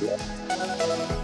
ですよ。